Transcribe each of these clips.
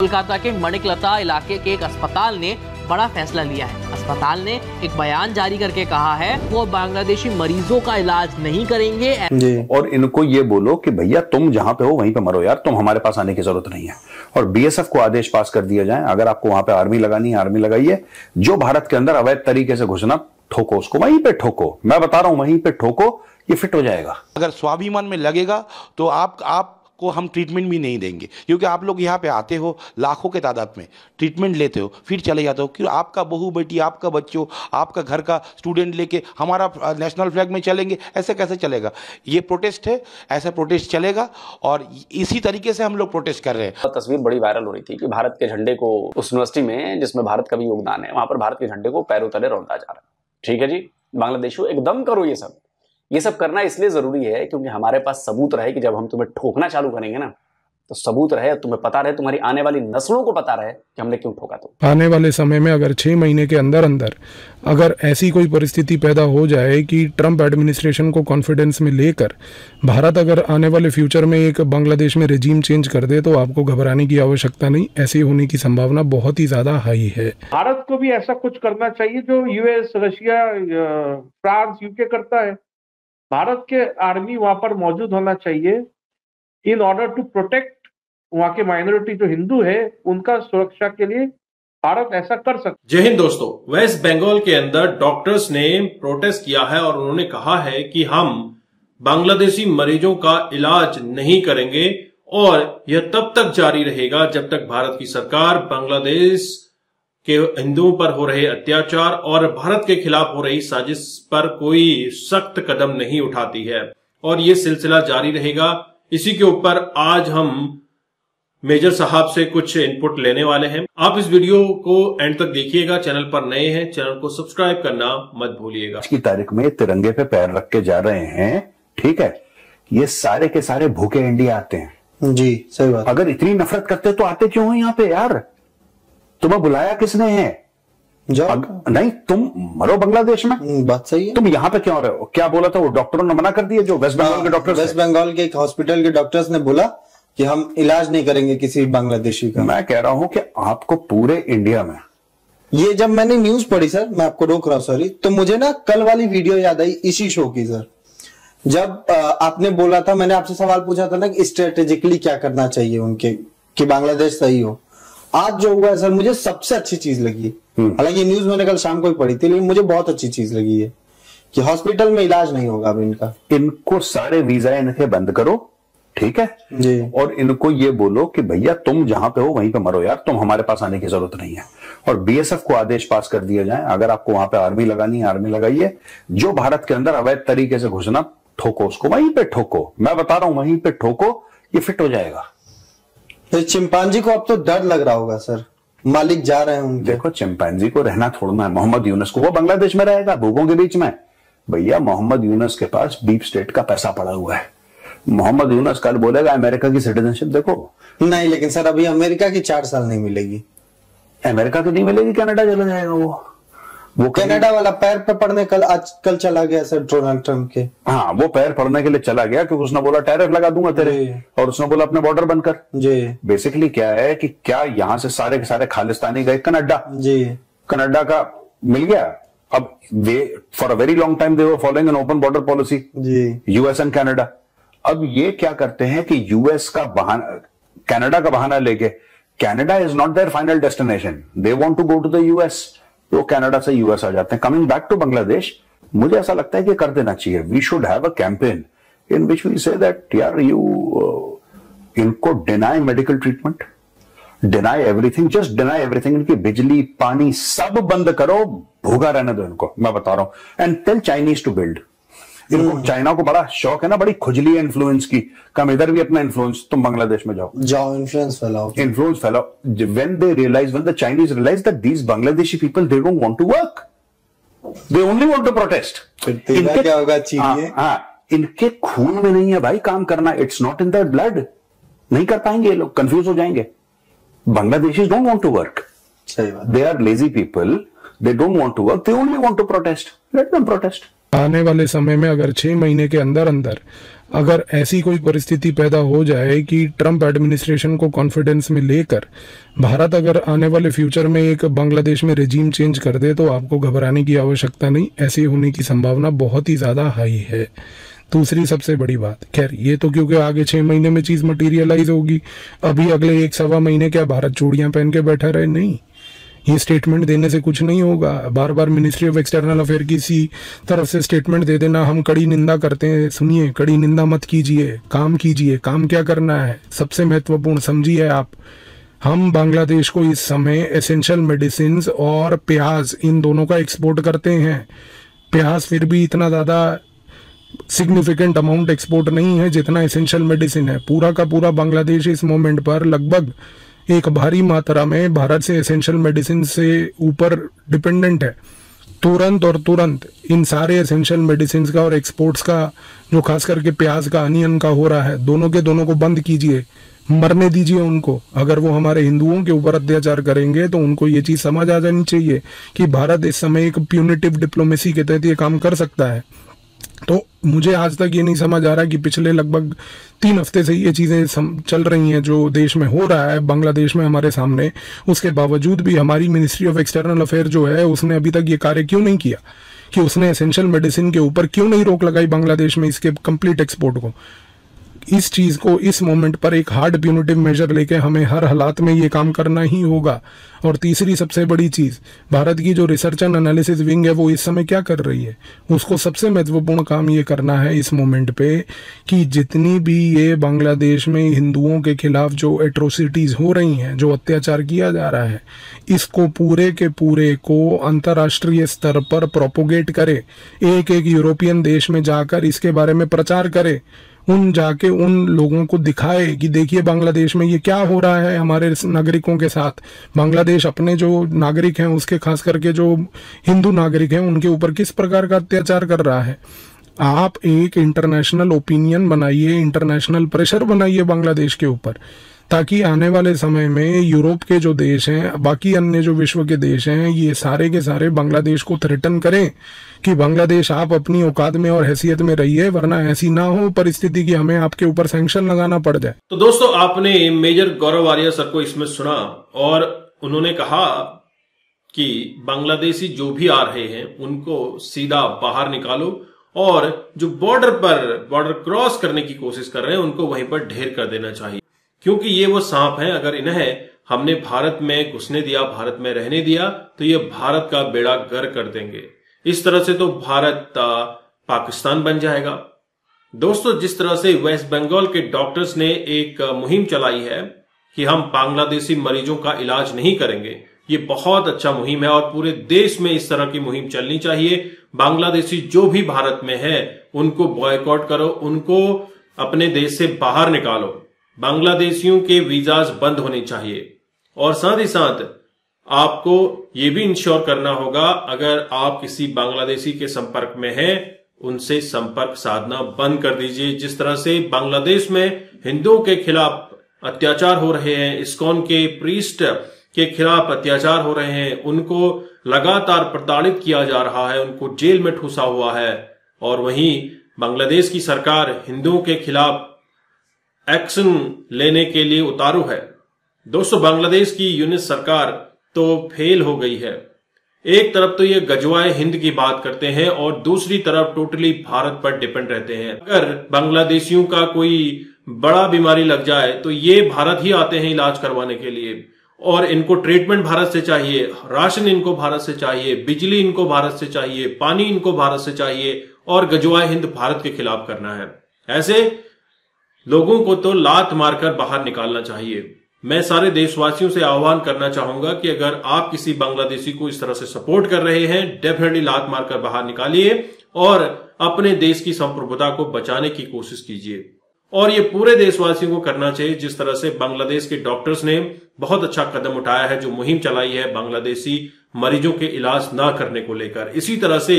कोलकाता के मणिकलता इलाके के एक अस्पताल ने बड़ा फैसला लिया है। अस्पताल ने एक बयान जारी करके कहा है वो बांग्लादेशी मरीजों का इलाज नहीं करेंगे। जी। और इनको ये बोलो कि भैया तुम जहाँ पे हो वहीं पे मरो यार तुम हमारे पास आने की ज़रूरत नहीं है। और बीएसएफ को आदेश पास कर दिया जाए अगर आपको वहाँ पे आर्मी लगानी है आर्मी लगाइए। जो भारत के अंदर अवैध तरीके से घुसना ठोको उसको वहीं पे ठोको। मैं बता रहा हूँ वहीं पे ठोको ये फिट हो जाएगा। अगर स्वाभिमान में लगेगा तो आप आप आपको हम ट्रीटमेंट भी नहीं देंगे। क्योंकि आप लोग यहाँ पे आते हो लाखों के तादाद में ट्रीटमेंट लेते हो, फिर चले जाते हो क्यों आपका बहू बेटी, आपका बच्चों, आपका घर का स्टूडेंट लेके हमारा नेशनल फ्लैग में चलेंगे, ऐसे कैसे चलेगा? ये प्रोटेस्ट है, ऐसा प्रोटेस्ट चलेगा और इसी तरीके से हम लोग प्रोटेस्ट कर रहे हैं। तस्वीर बड़ी वायरल हो रही थी कि भारत के झंडे को, उस यूनिवर्सिटी में जिसमें भारत का भी योगदान है, वहाँ पर भारत के झंडे को पैरों तले रौंदा जा रहा है। ठीक है जी? बांग्लादेशो एकदम करो ये सब। ये सब करना इसलिए ज़रूरी है क्योंकि हमारे पास सबूत रहे कि जब हम तुम्हें ठोकना चालू करेंगे ना तो सबूत रहे तुम्हें पता रहे तुम्हारी आने वाली नस्लों को पता रहे कि हमने क्यों ठोका तो आने वाले समय में अगर छः महीने के अंदर अंदर अगर ऐसी कोई परिस्थिति पैदा हो जाए कि ट्रंप एडमिनिस्ट्रेशन को कॉन्फिडेंस में लेकर भारत अगर आने वाले फ्यूचर में एक बांग्लादेश में रेजीम चेंज कर दे तो आपको घबराने की आवश्यकता नहीं ऐसी होने की संभावना बहुत ही ज़्यादा हाई है। भारत को भी ऐसा कुछ करना चाहिए जो यूएस रशिया फ्रांस यूके करता है। भारत के आर्मी वहाँ पर मौजूद होना चाहिए। इन ऑर्डर टू प्रोटेक्ट वहाँ के माइनॉरिटी जो हिंदू है, उनका सुरक्षा के लिए भारत ऐसा कर सकता जय हिंद दोस्तों। वेस्ट बंगाल के अंदर डॉक्टर्स ने प्रोटेस्ट किया है और उन्होंने कहा है कि हम बांग्लादेशी मरीजों का इलाज नहीं करेंगे और यह तब तक जारी रहेगा जब तक भारत की सरकार बांग्लादेश के हिंदुओं पर हो रहे अत्याचार और भारत के खिलाफ हो रही साजिश पर कोई सख्त कदम नहीं उठाती है। और ये सिलसिला जारी रहेगा। इसी के ऊपर आज हम मेजर साहब से कुछ इनपुट लेने वाले हैं। आप इस वीडियो को एंड तक देखिएगा। चैनल पर नए हैं। चैनल को सब्सक्राइब करना मत भूलिएगा। आज की तारीख में तिरंगे पे पैर रख के जा रहे हैं। ठीक है? ये सारे के सारे भूखे इंडिया आते हैं। जी सही बात। अगर इतनी नफरत करते तो आते क्यों हो यहाँ पे यार? तुम्हें बुलाया किसने है? जाओ। अग- नहीं तुम मरो बांग्लादेश में। हम्म, बात सही है। तुम यहाँ पे क्यों रहे हो? क्या बोला था वो? डॉक्टरों ने मना कर दिया जो वेस्ट बंगाल के डॉक्टर वेस्ट बंगाल के एक हॉस्पिटल के डॉक्टर्स ने बोला कि हम इलाज नहीं करेंगे किसी बांग्लादेशी का। मैं कह रहा हूँ कि आपको पूरे इंडिया में। ये जब मैंने न्यूज़ पढ़ी सर मैं आपको रोक रहा हूँ सॉरी तो मुझे ना कल वाली वीडियो याद आई इसी शो की सर जब आपने बोला था मैंने आपसे सवाल पूछा था ना कि स्ट्रेटेजिकली क्या करना चाहिए उनके कि बांग्लादेश सही हो। आज जो हुआ है सर मुझे सबसे अच्छी चीज़ लगी हालाँकि न्यूज़ मैंने कल शाम को ही पढ़ी थी लेकिन मुझे बहुत अच्छी चीज़ लगी है कि हॉस्पिटल में इलाज नहीं होगा अब इनका। इनको सारे वीज़ा इनके बंद करो ठीक है? जी। और इनको ये बोलो कि भैया तुम जहाँ पे हो वहीं पे मरो यार तुम हमारे पास आने की ज़रूरत नहीं है। और बीएसएफ को आदेश पास कर दिया जाए अगर आपको वहाँ पे आर्मी लगानी है आर्मी लगाइए। जो भारत के अंदर अवैध तरीके से घुसना ठोको उसको वहीं पे ठोको। मैं बता रहा हूँ वहीं पे ठोको ये फिट हो जाएगा। तो चिंपांजी को अब तो डर लग रहा होगा सर। मालिक जा रहे हैं उनके। देखो चिंपैंजी को रहना छोड़ना है। मोहम्मद यूनस को वो बांग्लादेश में रहेगा भूखों के बीच में। भैया मोहम्मद यूनस के पास डीप स्टेट का पैसा पड़ा हुआ है। मोहम्मद यूनस कल बोलेगा अमेरिका की सिटीजनशिप देखो। नहीं लेकिन सर अभी अमेरिका की चार साल नहीं मिलेगी। अमेरिका तो नहीं मिलेगी कनाडा चला जाएगा वो। वो कनाडा वाला पैर पे पड़ने कल आज कल चला गया सर डोनाल्ड ट्रंप के। हाँ वो पैर पड़ने के लिए चला गया क्योंकि उसने बोला टैरिफ लगा दूँगा तेरे। और उसने बोला अपने बॉर्डर बंद कर। जी। बेसिकली क्या है कि क्या यहाँ से सारे के सारे खालिस्तानी गए? कनाडा। जी। कनाडा का मिल गया। अब they for a very long time they were following an open border policy ji. US and Canada अब ये क्या करते हैं कि यूएस का बहाना कनाडा का बहाना लेके Canada is not their final destination they want to go to the US तो कनाडा से यूएस आ जाते हैं। कमिंग बैक टू बांग्लादेश मुझे ऐसा लगता है कि कर देना चाहिए। We should have a campaign in which we say that यार यू इनको deny medical treatment deny everything just deny everything इनकी बिजली, पानी सब बंद करो, भूखा रहने दो इनको। मैं बता रहा हूँ। And tell Chinese to build इनको चाइना को बड़ा शौक है ना बड़ी खुजली है इन्फ्लुएंस की। कम इधर भी अपना इन्फ्लुएंस तुम बांग्लादेश में जाओ। जाओ इन्फ्लुएंस फैलाओ। Influence फैलाओ। When they realise when the Chinese realise that these Bangladeshi people they don't want to work they only want to protest इनके खून में नहीं है भाई काम करना it's not in their blood नहीं कर पाएँगे लोग कंफ्यूज हो जाएँगे। Bangladeshi don't want to work they are lazy people they don't want to work they only want to protest let them protest आने वाले समय में अगर छह महीने के अंदर अंदर अगर ऐसी कोई परिस्थिति पैदा हो जाए कि ट्रंप एडमिनिस्ट्रेशन को कॉन्फिडेंस में लेकर भारत अगर आने वाले फ्यूचर में एक बांग्लादेश में रेजीम चेंज कर दे तो आपको घबराने की आवश्यकता नहीं, ऐसे होने की संभावना बहुत ही ज़्यादा हाई है। दूसरी सबसे बड़ी बात, खैर, ये तो क्योंकि आगे छह महीने में चीज़ मटेरियलाइज होगी, अभी अगले एक सवा महीने क्या भारत चूड़ियाँ पहन के बैठा रहे? नहीं। ये स्टेटमेंट देने से कुछ नहीं होगा। बार बार मिनिस्ट्री ऑफ़ एक्सटर्नल अफेयर किसी तरफ़ से स्टेटमेंट दे देना, हम कड़ी निंदा करते हैं। सुनिए, कड़ी निंदा मत कीजिए। काम कीजिए। काम क्या करना है? सबसे महत्वपूर्ण समझिए आप। हम बांग्लादेश को इस समय एसेंशियल मेडिसिन और प्याज, इन दोनों का एक्सपोर्ट करते हैं। प्याज फिर भी इतना ज़्यादा सिग्निफिकेंट अमाउंट एक्सपोर्ट नहीं है जितना एसेंशियल मेडिसिन है। पूरा का पूरा बांग्लादेश इस मोमेंट पर लगभग एक भारी मात्रा में भारत से एसेंशियल मेडिसिन से ऊपर डिपेंडेंट है। तुरंत और तुरंत इन सारे एसेंशियल मेडिसिन का और एक्सपोर्ट्स का, जो खास करके प्याज का अनियन का हो रहा है, दोनों के दोनों को बंद कीजिए। मरने दीजिए उनको। अगर वो हमारे हिंदुओं के ऊपर अत्याचार करेंगे तो उनको ये चीज़ समझ आ जानी चाहिए कि भारत इस समय एक प्यूनिटिव डिप्लोमेसी के तहत ये काम कर सकता है। तो मुझे आज तक ये नहीं समझ आ रहा कि पिछले लगभग तीन हफ़्ते से ये चीज़ें चल रही हैं जो देश में हो रहा है, बांग्लादेश में हमारे सामने। उसके बावजूद भी हमारी मिनिस्ट्री ऑफ़ एक्सटर्नल अफेयर जो है, उसने अभी तक ये कार्य क्यों नहीं किया? कि उसने एसेंशियल मेडिसिन के ऊपर क्यों नहीं रोक लगाई बांग्लादेश में इसके कंप्लीट एक्सपोर्ट को? इस चीज़ को इस मोमेंट पर एक हार्ड प्यूनिटिव मेजर लेके हमें हर हालात में ये काम करना ही होगा। और तीसरी सबसे बड़ी चीज़, भारत की जो रिसर्च एंड एनालिसिस विंग है, वो इस समय क्या कर रही है? उसको सबसे महत्वपूर्ण काम ये करना है इस मोमेंट पे कि जितनी भी ये बांग्लादेश में हिंदुओं के खिलाफ जो एट्रोसिटीज हो रही हैं, जो अत्याचार किया जा रहा है, इसको पूरे के पूरे को अंतर्राष्ट्रीय स्तर पर प्रोपोगेट करे। एक एक यूरोपियन देश में जाकर इसके बारे में प्रचार करे। उन जाके उन लोगों को दिखाए कि देखिए बांग्लादेश में ये क्या हो रहा है हमारे नागरिकों के साथ। बांग्लादेश अपने जो नागरिक हैं, उसके खास करके जो हिंदू नागरिक हैं, उनके ऊपर किस प्रकार का अत्याचार कर रहा है? आप एक इंटरनेशनल ओपिनियन बनाइए इंटरनेशनल प्रेशर बनाइए बांग्लादेश के ऊपर। ताकि आने वाले समय में यूरोप के जो देश हैं, बाकी अन्य जो विश्व के देश हैं, ये सारे के सारे बांग्लादेश को थ्रेटन करें कि बांग्लादेश आप अपनी औकात में और हैसियत में रहिए, वरना ऐसी ना हो परिस्थिति की हमें आपके ऊपर सैंक्शन लगाना पड़ जाए। तो दोस्तों, आपने मेजर गौरव आर्य सर को इसमें सुना और उन्होंने कहा कि बांग्लादेशी जो भी आ रहे हैं, उनको सीधा बाहर निकालो और जो बॉर्डर पर बॉर्डर क्रॉस करने की कोशिश कर रहे हैं, उनको वहीं पर ढेर कर देना चाहिए। क्योंकि ये वो सांप हैं, अगर इन्हें हमने भारत में घुसने दिया, भारत में रहने दिया तो ये भारत का बेड़ा गर कर देंगे। इस तरह से तो भारत पाकिस्तान बन जाएगा। दोस्तों, जिस तरह से वेस्ट बंगाल के डॉक्टर्स ने एक मुहिम चलाई है कि हम बांग्लादेशी मरीजों का इलाज नहीं करेंगे, ये बहुत अच्छा मुहिम है और पूरे देश में इस तरह की मुहिम चलनी चाहिए। बांग्लादेशी जो भी भारत में है, उनको बॉयकॉट करो, उनको अपने देश से बाहर निकालो। बांग्लादेशियों के वीजाज बंद होने चाहिए। और साथ ही साथ, आपको ये भी इंश्योर करना होगा, अगर आप किसी बांग्लादेशी के संपर्क में हैं, उनसे संपर्क साधना बंद कर दीजिए। जिस तरह से बांग्लादेश में हिंदुओं के खिलाफ अत्याचार हो रहे हैं, इस्कॉन के प्रीस्ट के खिलाफ अत्याचार हो रहे हैं, उनको लगातार प्रताड़ित किया जा रहा है, उनको जेल में ठूसा हुआ है, और वहीं बांग्लादेश की सरकार हिंदुओं के खिलाफ एक्शन लेने के लिए उतारू है। दोस्तों, बांग्लादेश की यूनिट सरकार तो फेल हो गई है। एक तरफ़ तो ये गजवाए हिंद की बात करते हैं और दूसरी तरफ़ टोटली भारत पर डिपेंड रहते हैं। अगर बांग्लादेशियों का कोई बड़ा बीमारी लग जाए तो ये भारत ही आते हैं इलाज करवाने के लिए। और इनको ट्रीटमेंट भारत से चाहिए, राशन इनको भारत से चाहिए, बिजली इनको भारत से चाहिए, पानी इनको भारत से चाहिए, और गजवाए हिंद भारत के खिलाफ करना है। ऐसे लोगों को तो लात मारकर बाहर निकालना चाहिए। मैं सारे देशवासियों से आह्वान करना चाहूँगा कि अगर आप किसी बांग्लादेशी को इस तरह से सपोर्ट कर रहे हैं, डेफिनेटली लात मारकर बाहर निकालिए और अपने देश की संप्रभुता को बचाने की कोशिश कीजिए। और ये पूरे देशवासियों को करना चाहिए, जिस तरह से बांग्लादेश के डॉक्टर्स ने बहुत अच्छा कदम उठाया है, जो मुहिम चलाई है बांग्लादेशी मरीजों के इलाज ना करने को लेकर। इसी तरह से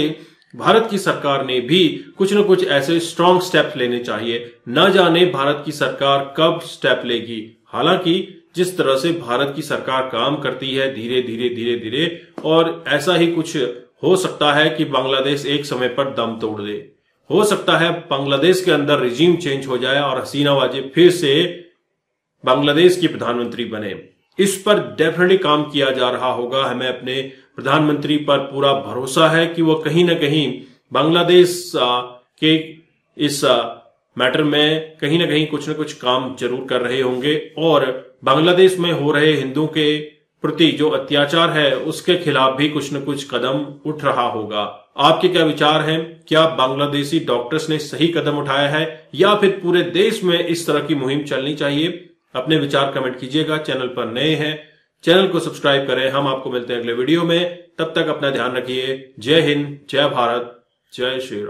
भारत की सरकार ने भी कुछ न कुछ ऐसे स्ट्रांग स्टेप लेने चाहिए। न जाने भारत की सरकार कब स्टेप लेगी। हालाँकि, जिस तरह से भारत की सरकार काम करती है धीरे धीरे धीरे धीरे, और ऐसा ही कुछ हो सकता है कि बांग्लादेश एक समय पर दम तोड़ दे। हो सकता है बांग्लादेश के अंदर रिजीम चेंज हो जाए और हसीना वाजिब फिर से बांग्लादेश की प्रधानमंत्री बने। इस पर डेफिनेटली काम किया जा रहा होगा। हमें अपने प्रधानमंत्री पर पूरा भरोसा है कि वह कहीं ना कहीं बांग्लादेश के इस मैटर में कहीं ना कहीं कुछ ना कुछ काम ज़रूर कर रहे होंगे और बांग्लादेश में हो रहे हिंदुओं के प्रति जो अत्याचार है, उसके खिलाफ भी कुछ न कुछ कदम उठ रहा होगा। आपके क्या विचार हैं? क्या बांग्लादेशी डॉक्टर्स ने सही कदम उठाया है? या फिर पूरे देश में इस तरह की मुहिम चलनी चाहिए? अपने विचार कमेंट कीजिएगा, चैनल पर नए हैं। चैनल को सब्सक्राइब करें। हम आपको मिलते हैं अगले वीडियो में। तब तक अपना ध्यान रखिए। जय हिंद, जय भारत, जय श्री